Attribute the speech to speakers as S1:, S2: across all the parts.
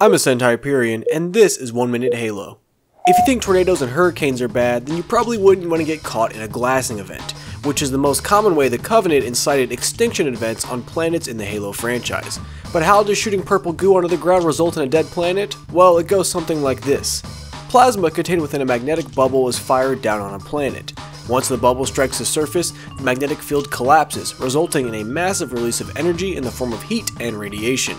S1: I'm a Sentai and this is 1 Minute Halo. If you think tornadoes and hurricanes are bad, then you probably wouldn't want to get caught in a glassing event, which is the most common way the Covenant incited extinction events on planets in the Halo franchise. But how does shooting purple goo onto the ground result in a dead planet? Well, it goes something like this. Plasma contained within a magnetic bubble is fired down on a planet. Once the bubble strikes the surface, the magnetic field collapses, resulting in a massive release of energy in the form of heat and radiation.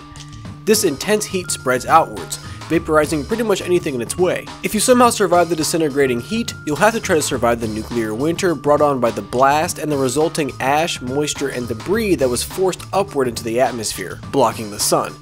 S1: This intense heat spreads outwards, vaporizing pretty much anything in its way. If you somehow survive the disintegrating heat, you'll have to try to survive the nuclear winter brought on by the blast and the resulting ash, moisture, and debris that was forced upward into the atmosphere, blocking the sun.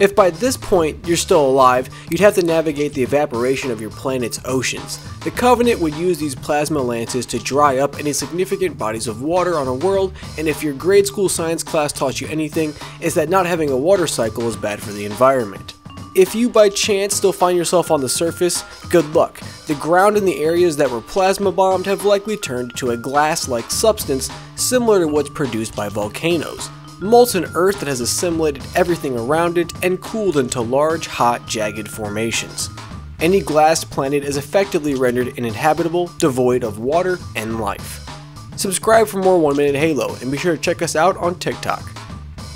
S1: If by this point you're still alive, you'd have to navigate the evaporation of your planet's oceans. The Covenant would use these plasma lances to dry up any significant bodies of water on a world, and if your grade school science class taught you anything, is that not having a water cycle is bad for the environment. If you by chance still find yourself on the surface, good luck. The ground in the areas that were plasma bombed have likely turned to a glass-like substance similar to what's produced by volcanoes molten earth that has assimilated everything around it and cooled into large, hot, jagged formations. Any glass planet is effectively rendered uninhabitable, devoid of water and life. Subscribe for more 1 Minute Halo and be sure to check us out on TikTok.